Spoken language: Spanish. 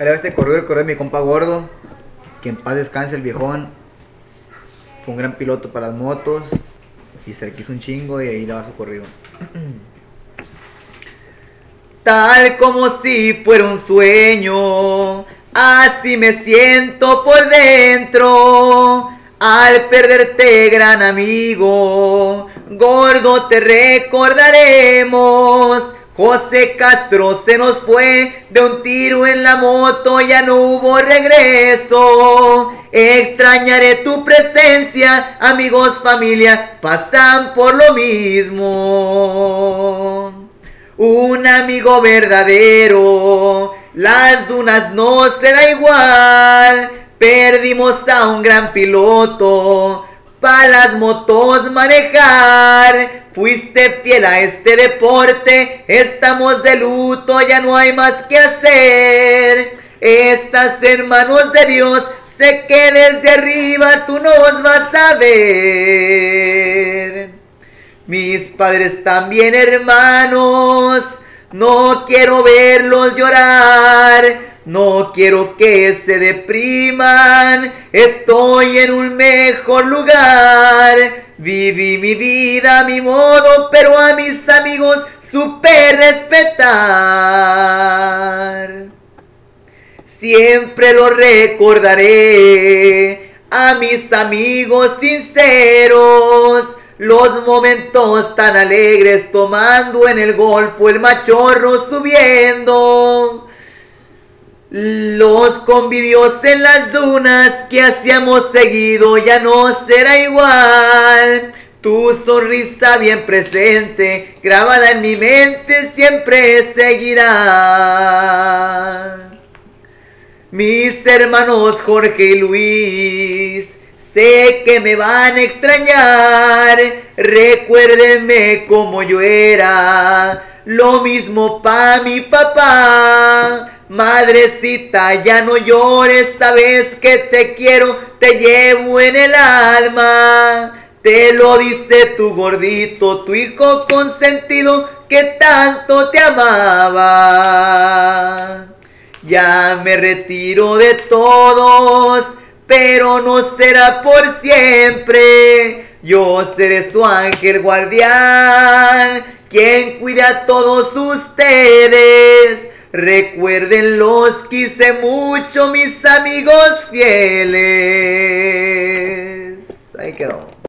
Va este corrido, el corrido de mi compa gordo. Que en paz descanse el viejón. Fue un gran piloto para las motos. Y se le quiso un chingo y ahí le va su corrido. Tal como si fuera un sueño, así me siento por dentro. Al perderte, gran amigo, gordo te recordaremos. José Castro se nos fue de un tiro en la moto, ya no hubo regreso. Extrañaré tu presencia, amigos, familia, pasan por lo mismo. Un amigo verdadero, las dunas no será igual. Perdimos a un gran piloto, para las motos manejar. Fuiste fiel a este deporte, estamos de luto, ya no hay más que hacer. Estas hermanos de Dios, sé que desde arriba tú nos vas a ver. Mis padres también hermanos, no quiero verlos llorar. No quiero que se depriman, estoy en un mejor lugar. Viví mi vida a mi modo, pero a mis amigos supe respetar. Siempre lo recordaré a mis amigos sinceros. Los momentos tan alegres tomando en el golfo el machorro subiendo. Los convivios en las dunas que hacíamos seguido ya no será igual. Tu sonrisa bien presente, grabada en mi mente, siempre seguirá. Mis hermanos Jorge y Luis, sé que me van a extrañar. Recuérdenme como yo era, lo mismo pa' mi papá. Madrecita, ya no llores, sabes que te quiero, te llevo en el alma. Te lo dice tu gordito, tu hijo consentido que tanto te amaba. Ya me retiro de todos, pero no será por siempre. Yo seré su ángel guardián, quien cuida a todos ustedes. Recuerden los quise mucho, mis amigos fieles. Ahí quedó.